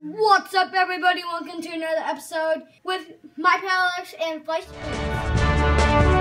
What's up, everybody? Welcome to another episode with my pal Alex and Fleisch.